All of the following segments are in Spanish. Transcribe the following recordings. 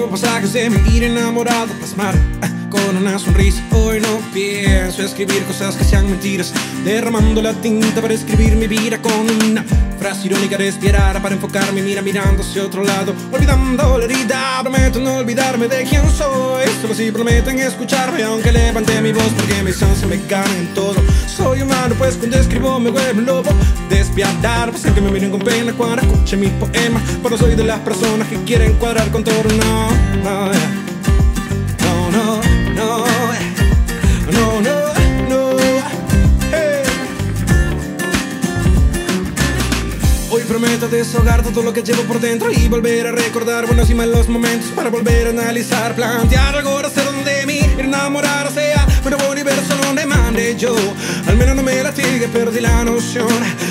Nego passagens en mijn ieder naam morada pas maar con una sonrisa. Hoy no pienso escribir cosas que sean mentiras, derramando la tinta para escribir mi vida con una frase irónica respirar para enfocar mi mira mirando hacia otro lado, olvidando la herida. Prometo no olvidarme de quién soy, solo si prometen escucharme, aunque levante mi voz porque mis se me caen en todo. Soy humano, pues cuando escribo me vuelvo lobo, despiadar, pues que me miren con pena cuando escuche mis poemas, pero soy de las personas que quieren cuadrar con prometo desahogar todo lo que llevo por dentro y volver a recordar buenos y malos momentos para volver a analizar, plantear algo hacer donde mí enamorar sea un nuevo universo donde mande yo. Al menos no me latigue, perdí la noción.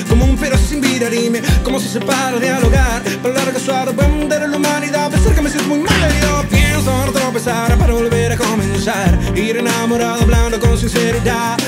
Como un perro sin vida, dime cómo se separa dialogar. Palabra que suave, vender la humanidad, pensar que me siento muy mal. Yo pienso en tropezar para volver a comenzar. Ir enamorado, hablando con sinceridad.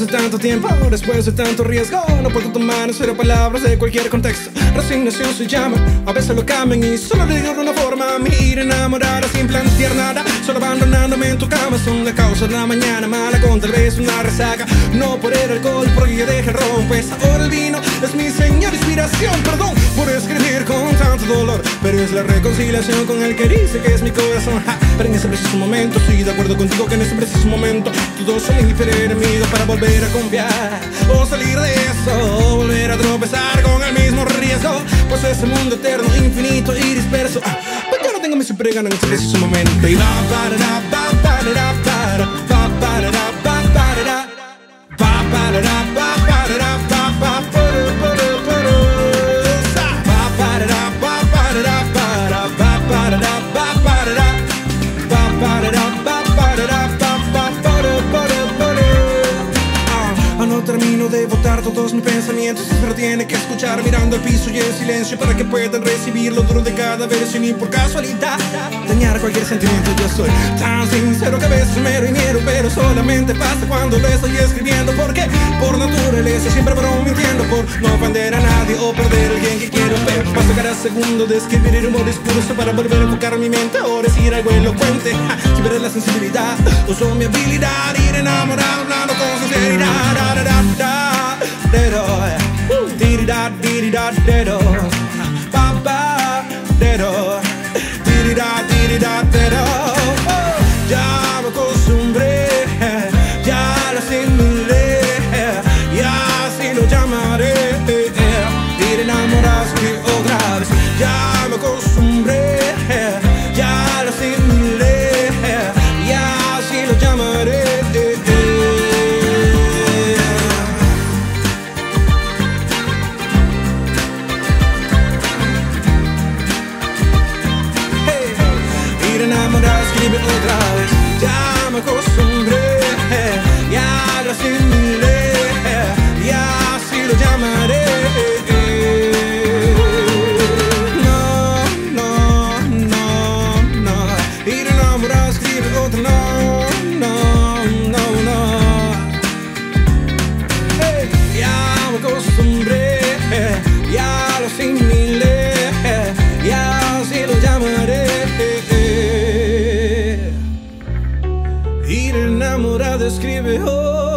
Después de tanto tiempo, después de tanto riesgo, no puedo tomar en serio palabras de cualquier contexto. Resignación se llama, a veces lo cambian y solo le digo de una forma. Me ir enamorada sin plantear nada, solo abandonándome en tu cama. Son la causa de la mañana mala con tal vez una resaca. No por el alcohol, porque ya dejé pues ahora el vino es mi señor inspiración. Perdón por escribir con tanto dolor, es la reconciliación con el que dice que es mi corazón. Pero en ese preciso momento, estoy de acuerdo contigo que en ese preciso momento todos son mis enemigos para volver a confiar o salir de eso, volver a tropezar con el mismo riesgo. Pues ese mundo eterno, infinito y disperso. Ah, pues yo no tengo mi super en ese preciso momento. Y va, para, para, para, pa, para, termino de botar todos mis pensamientos Pero tiene que escuchar mirando al piso y en silencio Para que puedan recibir lo duro de cada versión Y por casualidad dañar cualquier sentimiento. Yo soy tan sincero que a veces me riñero Pero solamente pasa cuando lo estoy escribiendo Porque por naturaleza siempre paro mintiendo Por no ofender a nadie o perder a alguien que quiero Paso cada segundo de escribir humor discurso Para volver a enfocar mi mente o decir algo elocuente Ja, Si veré la sensibilidad, uso mi habilidad Ir enamorado, hablando con sinceridad da, da, da, da, eh. Diri da, diri da, Hey, ir enamorado, skriver otra vez. Ya me acostumbré, eh, ya lo asimilé, eh, y así lo llamaré. No, no, no, no. Ir enamorado, escribe otra. No, nada escribe hoy.